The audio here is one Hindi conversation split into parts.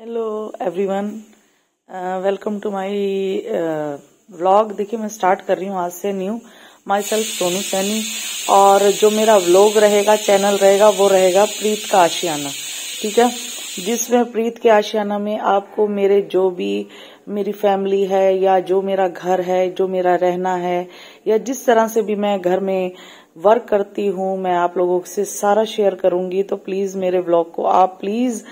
Hello everyone welcome to my vlog देखिए मैं स्टार्ट कर रही हूँ आज से new myself Sonu Saini और जो मेरा व्लॉग रहेगा चैनल रहेगा, वो रहेगा प्रीत का आशियाना ठीक है? जिसमें प्रीत के आशियाना में आपको मेरे जो भी, मेरी फैमिली है, या जो मेरा घर है, जो मेरा रहना है, या जिस तरह से भी मैं घर में वर्क करती हूँ, मैं आप लोगों से सारा शेयर करूँगी तो प्लीज़ मेरे ब्लॉग को आप प्लीज़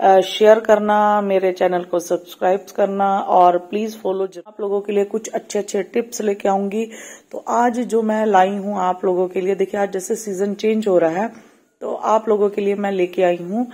शेयर करना, मेरे चैनल को सब्सक्राइब करना और प्लीज़ फॉलो आप लोगों के लिए कुछ अच्छे अच्छे टिप्स लेके आऊँगी। तो आज जो मैं लाई हूँ आप लोगों के लिए, देखिए आज जैसे सीज़न चेंज हो रहा है तो आप लोगों के लिए मैं लेके आई हूँ।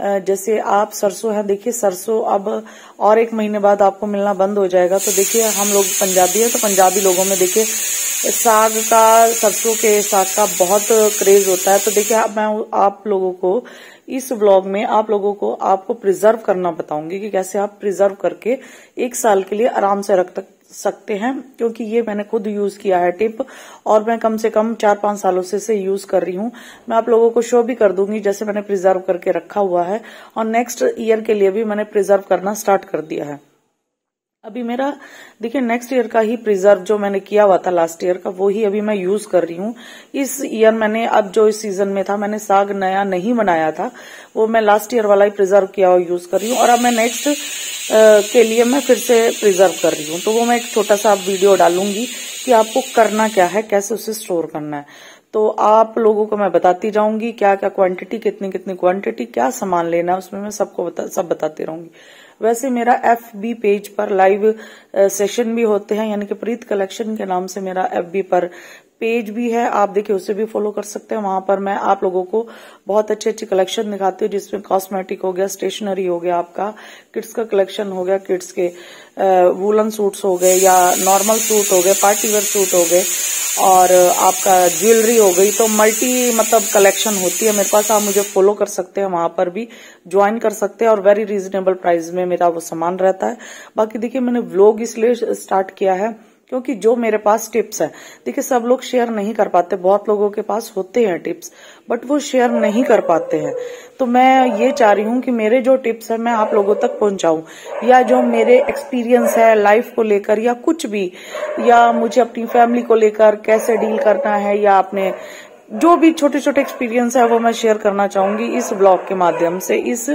जैसे आप सरसों है, देखिए सरसों अब और एक महीने बाद आपको मिलना बंद हो जाएगा। तो देखिए हम लोग पंजाबी है तो पंजाबी लोगों में देखिए साग का, सरसों के साग का बहुत क्रेज होता है। तो देखिए मैं आप लोगों को इस ब्लॉग में आप लोगों को आपको प्रिजर्व करना बताऊँगी कि कैसे आप प्रिजर्व करके एक साल के लिए आराम से रख सकते हैं, क्योंकि ये मैंने खुद यूज़ किया है टिप और मैं कम से कम चार पाँच सालों से इसे यूज़ कर रही हूँ। मैं आप लोगों को शो भी कर दूँगी जैसे मैंने प्रिजर्व करके रखा हुआ है और नेक्स्ट ईयर के लिए भी मैंने प्रिजर्व करना स्टार्ट कर दिया है। अभी मेरा देखिए नेक्स्ट ईयर का ही प्रिजर्व जो मैंने किया हुआ था लास्ट ईयर का वो ही अभी मैं यूज़ कर रही हूँ। इस ईयर मैंने अब जो इस सीज़न में था मैंने साग नया नहीं बनाया था वो मैं लास्ट ईयर वाला ही प्रिजर्व किया हुआ यूज़ कर रही हूँ। और अब मैं नेक्स्ट के लिए मैं फिर से प्रिजर्व कर रही हूँ। तो वो मैं एक छोटा सा वीडियो डालूँगी कि आपको करना क्या है कैसे उसे स्टोर करना है। तो आप लोगों को मैं बताती जाऊँगी क्या क्या क्वांटिटी कितनी कितनी क्वांटिटी क्या सामान लेना है उसमें मैं सबको बता, सब बताती रहूँगी। वैसे मेरा एफ़ बी पेज पर लाइव सेशन भी होते हैं, यानी कि प्रीत कलेक्शन के नाम से मेरा एफ़ बी पर पेज भी है। आप देखिए, उसे भी फॉलो कर सकते हैं। वहाँ पर मैं आप लोगों को बहुत अच्छी अच्छी कलेक्शन दिखाती हूँ, जिसमें कॉस्मेटिक हो गया स्टेशनरी हो गया आपका किड्स का कलेक्शन हो गया किड्स के वुलन सूट्स हो गए या नॉर्मल सूट हो गए पार्टीवेयर सूट हो गए। और आपका ज्वेलरी हो गई तो मल्टी मतलब कलेक्शन होती है। मेरे पास आप मुझे फॉलो कर सकते हैं, वहाँ पर भी ज्वाइन कर सकते हैं और वेरी रीजनेबल प्राइस में मेरा वो सामान रहता है। बाकी देखिए, मैंने व्लॉग इसलिए स्टार्ट किया है क्योंकि जो मेरे पास टिप्स है, देखिए, सब लोग शेयर नहीं कर पाते, बहुत लोगों के पास होते हैं टिप्स बट वो शेयर नहीं कर पाते हैं। तो मैं ये चाह रही हूँ कि मेरे जो टिप्स है, मैं आप लोगों तक पहुंचाऊं, या जो मेरे एक्सपीरियंस है लाइफ को लेकर, या कुछ भी, या मुझे अपनी फैमिली को लेकर कैसे डील करना है, या अपने जो भी छोटे छोटे एक्सपीरियंस है, वो मैं शेयर करना चाहूँगी इस ब्लॉग के माध्यम से, इस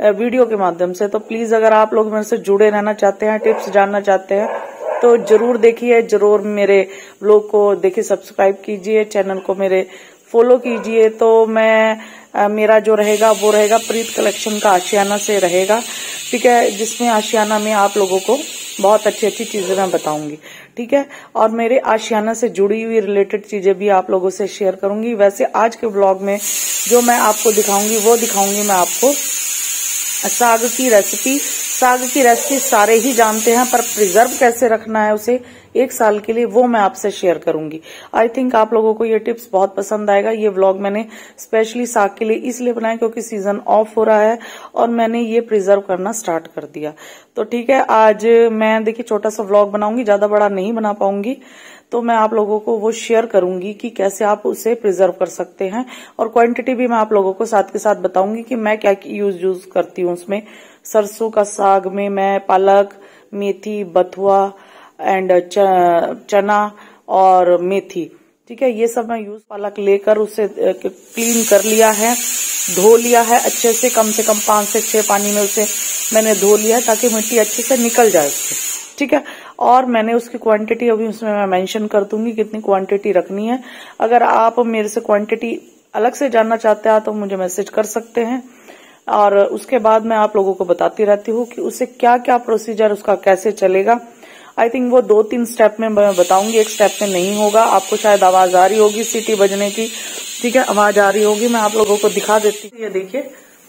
वीडियो के माध्यम से। तो प्लीज़ अगर आप लोग मेरे से जुड़े रहना चाहते हैं टिप्स जानना चाहते हैं तो ज़रूर देखिए ज़रूर मेरे ब्लॉग को देखिए सब्सक्राइब कीजिए चैनल को मेरे फॉलो कीजिए। तो मैं आ, मेरा जो रहेगा वो रहेगा प्रीत कलेक्शन का आशियाना से रहेगा ठीक है? जिसमें आशियाना में आप लोगों को बहुत अच्छी अच्छी चीज़ें मैं बताऊँगी ठीक है? और मेरे आशियाना से जुड़ी हुई रिलेटेड चीज़ें भी आप लोगों से शेयर करूँगी। वैसे आज के ब्लॉग में जो मैं आपको दिखाऊँगी वो दिखाऊँगी मैं आपको साग की रेसिपी साग की रेसिपी सारे ही जानते हैं, पर प्रिजर्व कैसे रखना है उसे एक साल के लिए वो मैं आपसे शेयर करूँगी। आई थिंक आप लोगों को ये टिप्स बहुत पसंद आएगा। ये व्लॉग मैंने स्पेशली साग के लिए इसलिए बनाया क्योंकि सीज़न ऑफ़ हो रहा है और मैंने ये प्रिजर्व करना स्टार्ट कर दिया। तो ठीक है, आज मैं देखिए छोटा सा व्लॉग बनाऊँगी, ज़्यादा बड़ा नहीं बना पाऊँगी। तो मैं आप लोगों को वो शेयर करूँगी कि कैसे आप उसे प्रिजर्व कर सकते हैं। और क्वांटिटी भी मैं आप लोगों को साथ के साथ बताऊँगी कि मैं क्या यूज़ यूज़ करती हूँ उसमें। सरसों का साग में मैं पालक, मेथी, बथुआ एंड चना और मेथी। ठीक है, ये सब मैं यूज़ पालक लेकर उसे क्लीन कर लिया है, धो लिया है अच्छे से, कम से कम पाँच से छह पानी में उसे मैंने धो लिया है ताकि मिट्टी अच्छे से निकल जाए उससे। ठीक है, और मैंने उसकी क्वांटिटी अभी उसमें मैं मेंशन कर दूँगी कितनी क्वांटिटी रखनी है। अगर आप मेरे से क्वांटिटी अलग से जानना चाहते हैं तो मुझे मैसेज कर सकते हैं। और उसके बाद मैं आप लोगों को बताती रहती हूँ कि उसे क्या क्या प्रोसीजर उसका कैसे चलेगा। आई थिंक वो दो तीन स्टेप में मैं बताऊँगी, एक स्टेप में नहीं होगा। आपको शायद आवाज़ आ रही होगी सीटी बजने की। ठीक है, आवाज़ आ रही होगी, मैं आप लोगों को दिखा देती हूँ। ये देखिए,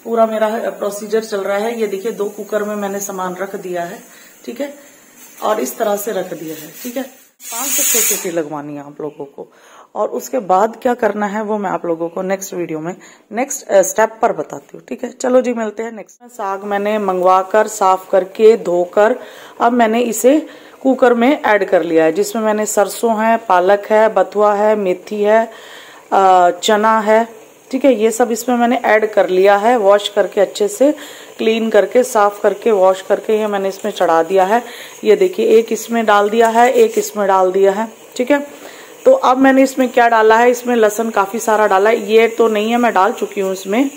पूरा मेरा प्रोसीजर चल रहा है। ये देखिए, दो कुकर में मैंने सामान रख दिया है। ठीक है, और इस तरह से रख दिया है। ठीक है, पाँच से छह सीटी लगवानी है आप लोगों को। और उसके बाद क्या करना है वो मैं आप लोगों को नेक्स्ट वीडियो में नेक्स्ट स्टेप पर बताती हूँ, ठीक है? चलो जी, मिलते हैं नेक्स्ट साग मैंने मंगवा कर साफ़ करके धोकर, अब मैंने इसे कुकर में ऐड कर लिया है, जिसमें मैंने सरसों है, पालक है, बथुआ है, मेथी है चना है, ठीक है? ये सब इसमें मैंने ऐड कर लिया है वॉश करके अच्छे से क्लीन करके, साफ़ करके वॉश करके ये मैंने इसमें चढ़ा दिया है। ये देखिए, एक इसमें डाल दिया है, एक इसमें डाल दिया है, ठीक है? तो अब मैंने इसमें क्या डाला है? इसमें लहसन काफ़ी सारा डाला है। ये तो नहीं है, मैं डाल चुकी हूँ इसमें।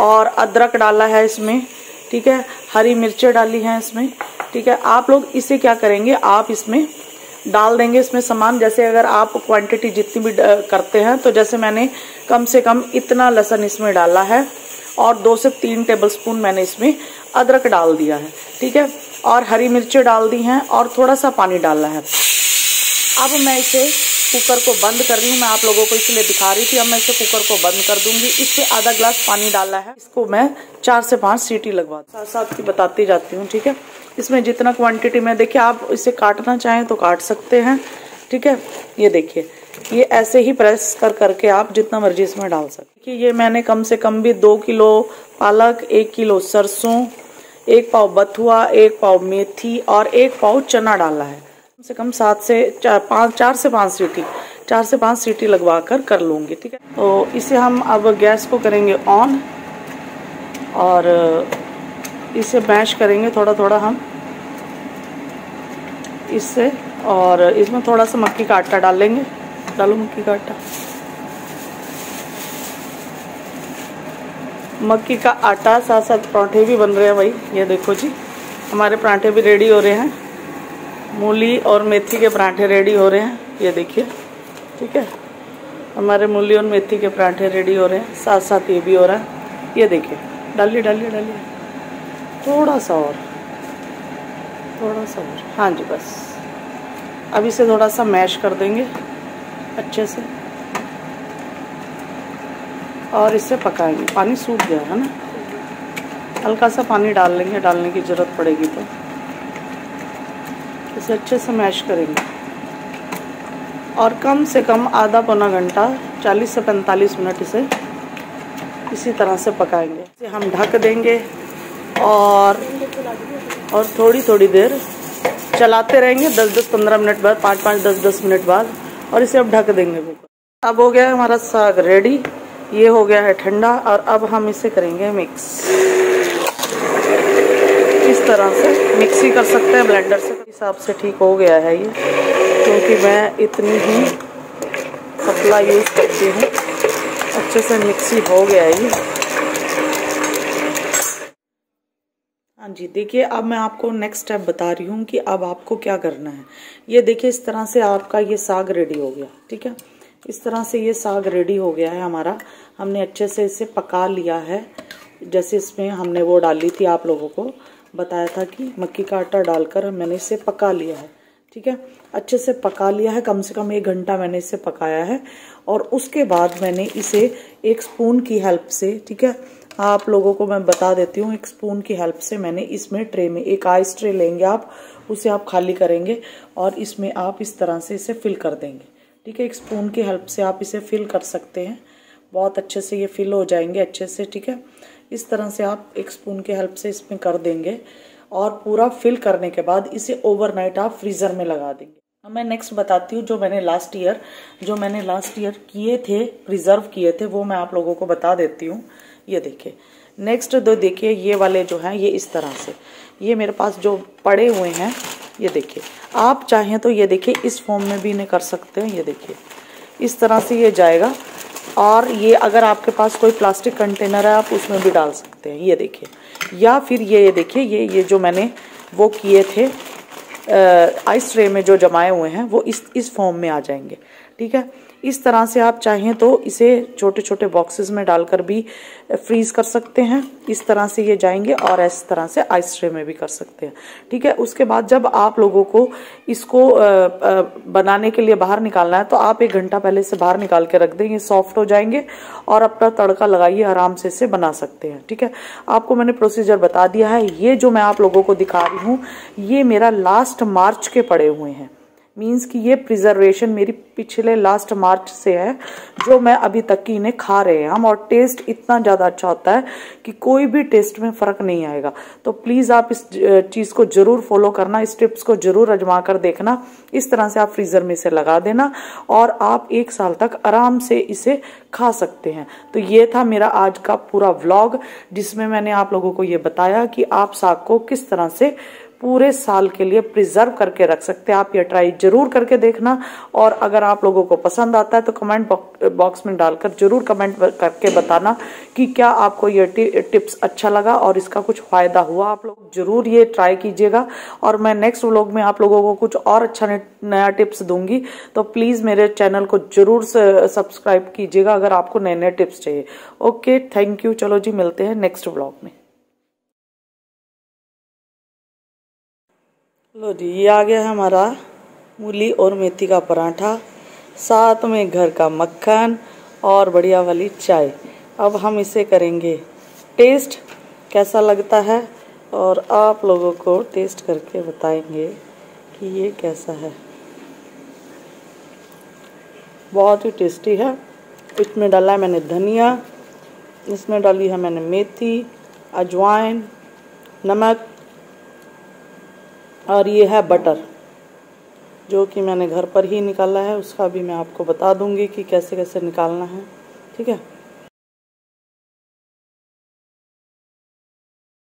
और अदरक डाला है इसमें, ठीक है? हरी मिर्चें डाली हैं इसमें, ठीक है? आप लोग इसे क्या करेंगे? आप इसमें डाल देंगे इसमें सामान। जैसे अगर आप क्वांटिटी जितनी भी करते हैं तो जैसे मैंने कम से कम इतना लहसन इसमें डाला है और दो से तीन टेबलस्पून मैंने इसमें अदरक डाल दिया है, ठीक है? और हरी मिर्चें डाल दी हैं और थोड़ा सा पानी डालना है। अब मैं इसे कुकर को बंद कर रही हूँ। मैं आप लोगों को इसलिए दिखा रही थी। अब मैं इसे कुकर को बंद कर दूँगी। इससे आधा ग्लास पानी डाला है। इसको मैं चार से पाँच सीटी लगवा साथ साथ की बताती जाती हूँ, ठीक है? इसमें जितना क्वांटिटी में, देखिए, आप इसे काटना चाहें तो काट सकते हैं, ठीक है? ये देखिए, ये ऐसे ही प्रेस कर करके आप जितना मर्ज़ी इसमें डाल सकते ये मैंने कम से कम भी दो किलो पालक, एक किलो सरसों, एक पाव बथुआ, एक पाव मेथी और एक पाव चना डाला है। कम से कम सात से चार, पाँच, चार से पाँच सीटी, चार से पाँच सीटी लगवा कर कर लूँगी, ठीक है? तो इसे हम अब गैस को करेंगे ऑन और इसे मैश करेंगे थोड़ा थोड़ा हम इससे और इसमें थोड़ा सा मक्की का आटा डाल लेंगे। डालो मक्की का आटा। मक्की का आटा साथ साथ पराठे भी बन रहे हैं भाई, ये देखो जी। हमारे पराठे भी रेडी हो रहे हैं। मूली और मेथी के पराठे रेडी हो रहे हैं। ये देखिए, ठीक है? हमारे मूली और मेथी के पराठे रेडी हो रहे हैं। साथ साथ ये भी हो रहा है। ये देखिए, डालिए डालिए डालिए। थोड़ा सा और। थोड़ा सा और। हाँ जी, बस। अब इसे थोड़ा सा मैश कर देंगे, अच्छे से। और इसे पकाएँगे। पानी सूख गया है ना? हल्का सा पानी डाल लेंगे। डालने की ज़रूरत पड़ेगी तो। इसे अच्छे से मैश करेंगे। और कम से कम आधा पौना घंटा 40 से 45 मिनट इसे इसी तरह से पकाएँगे। इसे हम ढक देंगे और और थोड़ी थोड़ी देर चलाते रहेंगे। 10-10 15 मिनट बाद 5-5 10-10 मिनट बाद और इसे अब ढक देंगे। अब हो गया हमारा साग रेडी ये हो गया है ठंडा और अब हम इसे करेंगे मिक्स तरह से मिक्सी कर सकते हैं ब्लेंडर से। हिसाब से ठीक हो गया है ये, क्योंकि मैं इतनी ही पतला यूज़ करती हूँ। अच्छे से मिक्सी हो गया है ये। हाँ जी, देखिए, अब मैं आपको नेक्स्ट स्टेप बता रही हूँ कि अब आपको क्या करना है। ये देखिए, इस तरह से आपका ये साग रेडी हो गया, ठीक है? इस तरह से ये साग रेडी हो गया है हमारा। हमने अच्छे से इसे पका लिया है। जैसे इसमें हमने वो डाली थी आप लोगों को। बताया था कि मक्की का आटा डालकर मैंने इसे पका लिया है। ठीक है? अच्छे से पका लिया है। कम से कम एक घंटा मैंने इसे पकाया है। और उसके बाद मैंने इसे एक स्पून की हेल्प से, ठीक है? आप लोगों को मैं बता देती हूँ, एक स्पून की हेल्प से मैंने इसमें ट्रे में, एक आइस ट्रे लेंगे आप, उसे आप खाली करेंगे और इसमें आप इस तरह से इसे फिल कर देंगे। ठीक है? एक स्पून की हेल्प से आप इसे फिल कर सकते हैं। बहुत अच्छे से ये फिल हो जाएँगे अच्छे से, ठीक है? इस तरह से आप एक स्पून के हेल्प से इसमें कर देंगे और पूरा फिल करने के बाद इसे ओवरनाइट आप फ्रीज़र में लगा देंगे। अब मैं नेक्स्ट बताती हूँ जो मैंने लास्ट ईयर जो मैंने लास्ट ईयर किए थे प्रिजर्व किए थे, वो मैं आप लोगों को बता देती हूँ। ये देखिए। नेक्स्ट दो देखिए, ये वाले जो हैं, ये इस तरह से। ये मेरे पास जो पड़े हुए हैं, ये देखिए। आप चाहें तो ये देखिए, इस फॉर्म में भी इन्हें कर सकते हैं। ये देखिए। इस तरह से ये जाएगा। और ये अगर आपके पास कोई प्लास्टिक कंटेनर है, आप उसमें भी डाल सकते हैं। ये देखिए। या फिर ये ये देखिए, ये ये जो मैंने वो किए थे आइस ट्रे में जो जमाए हुए हैं, वो इस इस फॉर्म में आ जाएँगे। ठीक है? इस तरह से आप चाहें तो इसे छोटे छोटे बॉक्सेस में डालकर भी फ्रीज कर सकते हैं। इस तरह से ये जाएँगे और इस तरह से आइस ट्रे में भी कर सकते हैं। ठीक है? उसके बाद जब आप लोगों को इसको बनाने के लिए बाहर निकालना है तो आप एक घंटा पहले से बाहर निकाल के रख देंगे सॉफ्ट हो जाएँगे और अपना तड़का लगाइए, आराम से इसे बना सकते हैं। ठीक है? आपको मैंने प्रोसीजर बता दिया है। ये जो मैं आप लोगों को दिखा रही हूँ, ये मेरा लास्ट मार्च के पड़े हुए हैं। मीन्स कि ये प्रिजर्वेशन मेरी पिछले लास्ट मार्च से है, जो मैं अभी तक की इन्हें खा रहे हैं हम, और टेस्ट इतना ज़्यादा अच्छा होता है कि कोई भी टेस्ट में फ़र्क नहीं आएगा। तो प्लीज़ आप इस चीज़ को ज़रूर फॉलो करना, इस टिप्स को ज़रूर अजमा कर देखना। इस तरह से आप फ्रीज़र में इसे लगा देना, और आप एक साल तक आराम से इसे खा सकते हैं। तो ये था मेरा आज का पूरा व्लॉग जिसमें मैंने आप लोगों को ये बताया कि आप साग को किस तरह से पूरे साल के लिए प्रिजर्व करके रख सकते हैं। आप ये ट्राई ज़रूर करके देखना। और अगर आप लोगों को पसंद आता है तो कमेंट बॉक्स में डालकर ज़रूर कमेंट करके बताना कि क्या आपको ये टिप्स अच्छा लगा और इसका कुछ फ़ायदा हुआ। आप लोग ज़रूर ये ट्राई कीजिएगा। और मैं नेक्स्ट व्लॉग में आप लोगों को कुछ और अच्छा नया टिप्स दूँगी। तो प्लीज़ मेरे चैनल को ज़रूर सब्सक्राइब कीजिएगा अगर आपको नए नए टिप्स चाहिए। ओके थैंक यू चलो जी, मिलते हैं नेक्स्ट व्लॉग में। लो जी, ये आ गया हमारा मूली और मेथी का पराठा। साथ में घर का मक्खन और बढ़िया वाली चाय। अब हम इसे करेंगे टेस्ट, कैसा लगता है? और आप लोगों को टेस्ट करके बताएँगे कि ये कैसा है। बहुत ही टेस्टी है। इसमें डाला है मैंने धनिया, इसमें डाली है मैंने मेथी, अजवाइन, नमक और ये है बटर जो कि मैंने घर पर ही निकाला है, उसका भी मैं आपको बता दूँगी कि कैसे कैसे निकालना है, ठीक है?